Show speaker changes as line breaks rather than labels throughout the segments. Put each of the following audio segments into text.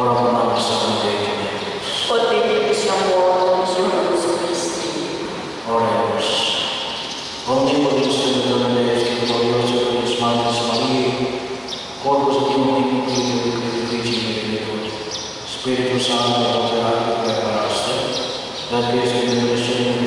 Ora pro nostra contegna, Deus.
Potente sia morto, Signore Gesù Cristo.
Oremus. Ogni poderoso Dio nostro, glorioso per gli smanti Maria, corpo sottimo di Cristo, di Cristo, di Cristo, di Spirito Santo, operato per la nostra, la Chiesa di Cristo,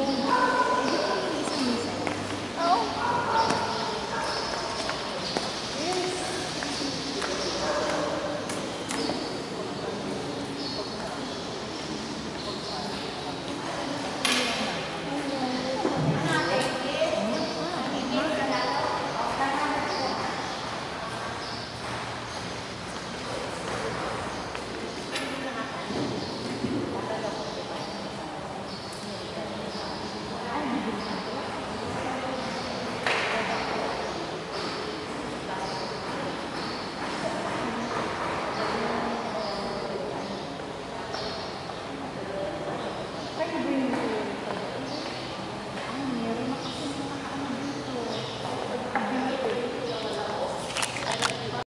Yeah.